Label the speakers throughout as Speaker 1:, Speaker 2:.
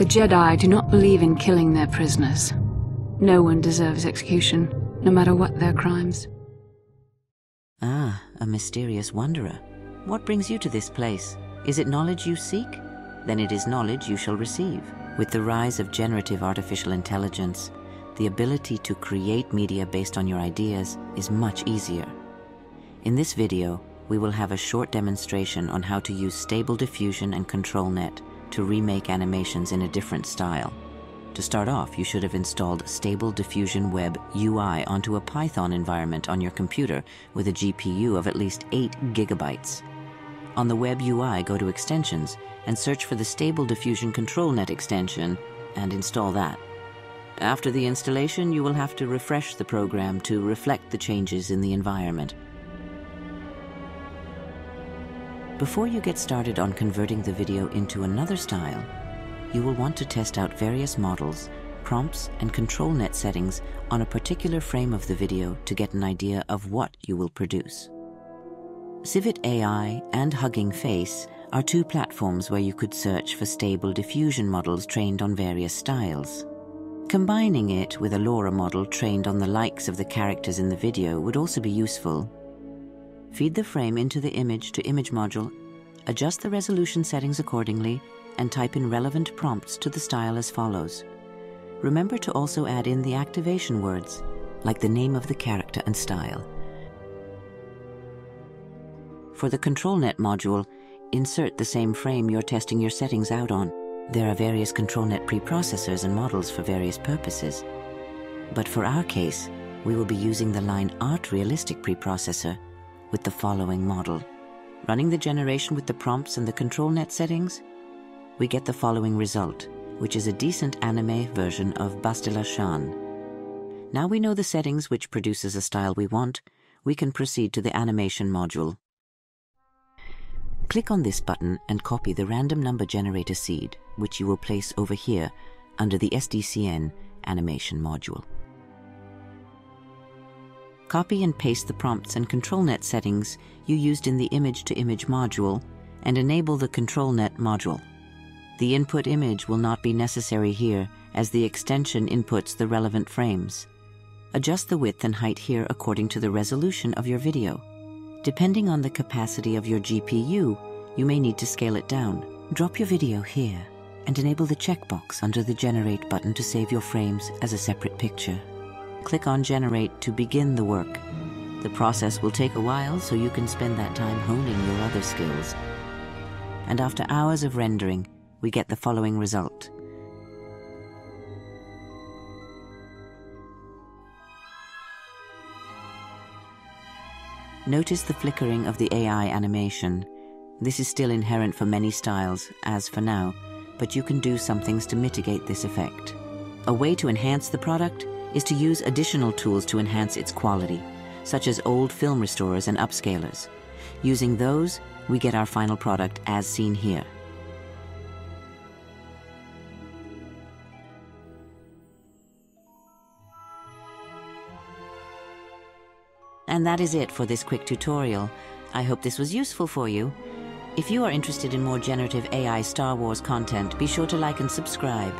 Speaker 1: The Jedi do not believe in killing their prisoners. No one deserves execution, no matter what their crimes.
Speaker 2: Ah, a mysterious wanderer. What brings you to this place? Is it knowledge you seek? Then it is knowledge you shall receive. With the rise of generative artificial intelligence, the ability to create media based on your ideas is much easier. In this video, we will have a short demonstration on how to use Stable Diffusion and ControlNet to remake animations in a different style. To start off, you should have installed Stable Diffusion Web UI onto a Python environment on your computer with a GPU of at least 8 gigabytes. On the Web UI, go to Extensions and search for the Stable Diffusion ControlNet extension and install that. After the installation, you will have to refresh the program to reflect the changes in the environment. Before you get started on converting the video into another style, you will want to test out various models, prompts, and ControlNet settings on a particular frame of the video to get an idea of what you will produce. Civit AI and Hugging Face are two platforms where you could search for stable diffusion models trained on various styles. Combining it with a LoRA model trained on the likes of the characters in the video would also be useful. Feed the frame into the image to image module, adjust the resolution settings accordingly, and type in relevant prompts to the style as follows. Remember to also add in the activation words, like the name of the character and style. For the ControlNet module, insert the same frame you're testing your settings out on. There are various ControlNet preprocessors and models for various purposes. But for our case, we will be using the Line Art Realistic preprocessor with the following model. Running the generation with the prompts and the control net settings, we get the following result, which is a decent anime version of Bastila Shan. Now we know the settings which produces a style we want, we can proceed to the animation module. Click on this button and copy the random number generator seed, which you will place over here under the SDCN animation module. Copy and paste the prompts and ControlNet settings you used in the image-to-image -image module and enable the ControlNet module. The input image will not be necessary here as the extension inputs the relevant frames. Adjust the width and height here according to the resolution of your video. Depending on the capacity of your GPU, you may need to scale it down. Drop your video here and enable the checkbox under the Generate button to save your frames as a separate picture. Click on Generate to begin the work. The process will take a while, so you can spend that time honing your other skills. And after hours of rendering, we get the following result. Notice the flickering of the AI animation. This is still inherent for many styles, as for now, but you can do some things to mitigate this effect. A way to enhance the product is to use additional tools to enhance its quality, such as old film restorers and upscalers. Using those, we get our final product as seen here. And that is it for this quick tutorial. I hope this was useful for you. If you are interested in more generative AI Star Wars content, be sure to like and subscribe.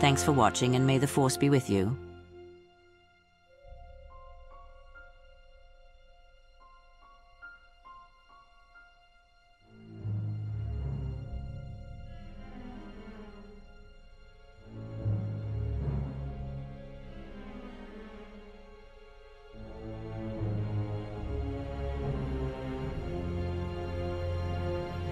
Speaker 2: Thanks for watching and may the Force be with you.